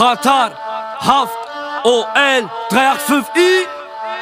Qatar, Haft, OL, 385i.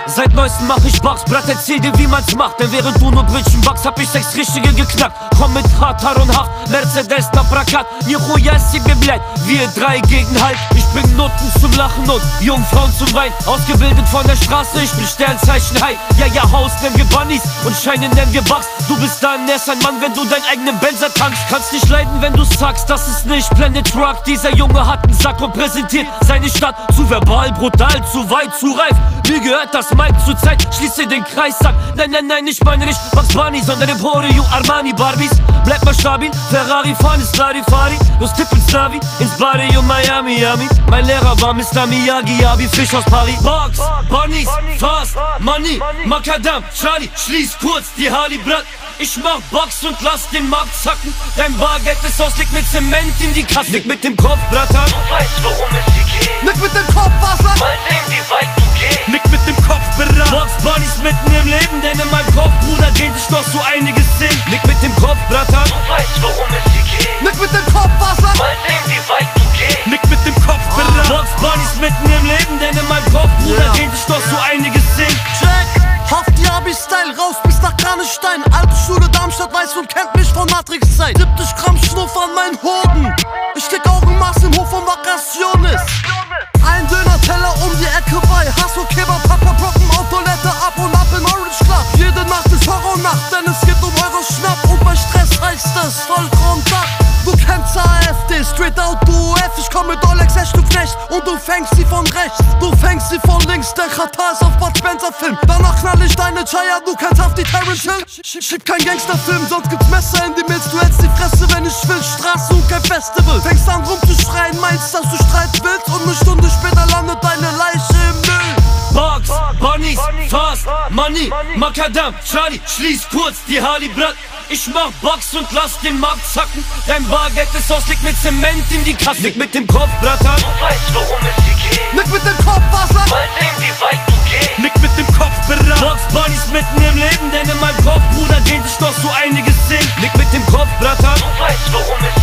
Seit neuestem mach ich Box, Blatt erzähl dir wie man's macht Denn während du nur Brötchen backst, hab ich sechs richtige geknackt Komm mit Qatar und Haft, Mercedes na Prakat Nichuya себе, блядь, wir drei gegen Halt Ich bring Noten zum Lachen und Jungfrauen zum Wein Ausgebildet von der Straße, ich bin Sternzeichen High Ja, ja, Haus nennen wir Bunnies und Scheine nennen wir Bugs Du bist dann erst ein Mann, wenn du deinen eigenen Benzer tankst Kannst nicht leiden, wenn du sagst, das ist nicht Planet Rock Dieser Junge hat einen Sack und präsentiert seine Stadt Zu verbal, brutal, zu weit, zu reif Mir gehört das Mike zur Zeit, schließe den Kreis, sag Nein, nein, nein, ich meine nicht Bugs Bunny, sondern Emporio Armani Barbies Bleib mal stabil, Ferrari fahren ist Larifari Los Tipp ins Navi, ins Barrio Miami, Miami Mein Lehrer war Mr. Miyagi, Abi, Fisch aus Paris Bugs, Bunnies, Fast, Money, Macadam, Charlie Schließ kurz die Harley, Blatt ich mach Box und lass den Markt zacken. Dein Bargeld ist aus, liegt mit Zement in die Kasse. Nick mit dem Kopf, Bratan. Du weißt, worum es geht. Mit dem Kopf, Bratan. Du weißt, worum es hier geht. Nick mit dem Kopf, Wasser. Mal sehen, wie weit du gehst. Nick mit dem Kopf, Berat. Box Bunnies mitten im Leben, denn in meinem Kopf, Bruder, Yeah. dreht sich noch so einiges Sinn. Check. Haft Yabi-Style, raus bis nach Kranichstein. Alte Schule Darmstadt weiß und kennt mich von Matrix-Zeit. 70 Gramm Schnuff an meinen Hoden. Ich steck Augenmaß im Hof von Vacaciones. Straight out UF. Ich komm mit Olex, echt du Knecht. Und du fängst sie von rechts. Du fängst sie von links, der Katar ist auf Bud Spencer Film. Danach knall ich deine Chaya, du kennst auf die Terrence Hill. Sch- Schieb kein Gangsterfilm, sonst gibt's Messer in die Milz. Du hältst die Fresse, wenn ich will. Straße und kein Festival. Fängst an rumzuschreien, Money, Macadam, Charlie, schließ kurz die Harley, Blatt. Ich mach Box und lass den Markt zacken. Dein Bargeld ist aus, liegt mit Zement in die Kasse. Nick mit dem Kopf, Bratan. Du weißt, worum es hier geht. Nick mit dem Kopf, Wasser. Mal sehen, wie weit du gehst. Nick mit dem Kopf, Berat. Box, Bunnies mitten im Leben, denn in meinem Kopf, Bruder, dreht sich noch so einiges Sinn. Nick mit dem Kopf, Bratan. Du weißt, worum es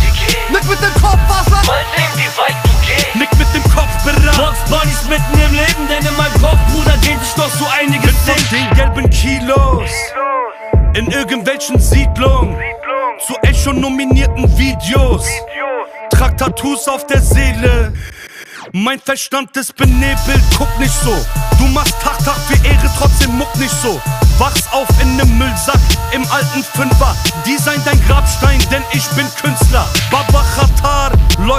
in irgendwelchen Siedlungen zu Echo nominierten Videos. Trag Tattoos auf der Seele. Mein Verstand ist benebelt, guck nicht so. Du machst Tag, Tag für Ehre, trotzdem muck nicht so. Wachs auf in nem Müllsack im alten Fünfer. Design dein Grabstein, denn ich bin Künstler. Baba Khatar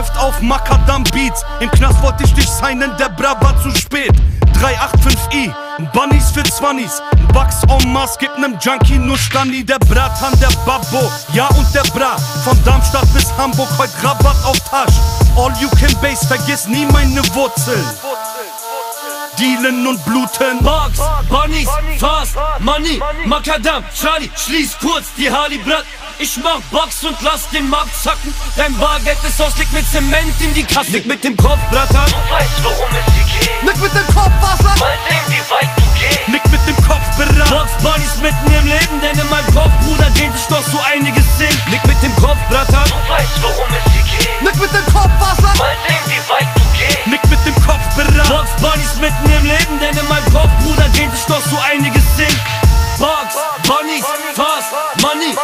läuft auf Makadam Beats. Im Knast wollte ich dich signen, der Bra war zu spät. 385i, Bunnies für Zwannis. Bugs en masse, gibt nem Junkie nur Stani. Der Bratan, der Babbo, ja und der Bra. Von Darmstadt bis Hamburg, heut Rabatt auf Tasch. All you can base, vergiss nie meine Wurzeln. Dealen und bluten. Bugs, Bunnies, Fast, Money, Macadam, Charlie, schließ kurz die Harley, Blatt. Ich mach Box und lass den Markt zacken. Dein Bargeld ist aus, liegt mit Zement in die Kasse. Nick mit dem Kopf, Bratan. Du weißt, worum es hier geht. Nick mit dem Kopf, Wasser. Mal sehen, wie weit du gehst. Nick mit dem Kopf, Berat. Box, Bunnies mitten im Leben, denn in meinem Kopf, Bruder, dreht sich noch so einiges mitten im Leben, denn in meinem Kopf, Bruder, dreht sich noch so einiges Sinn. Box, Bunnies, Fast, Money.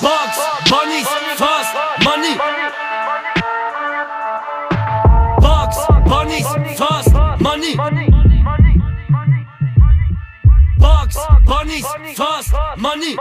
Box, Bunnies, Fast, Money. Box, Bunnies, Fast, Money. Box, Bunnies, Fast, Money.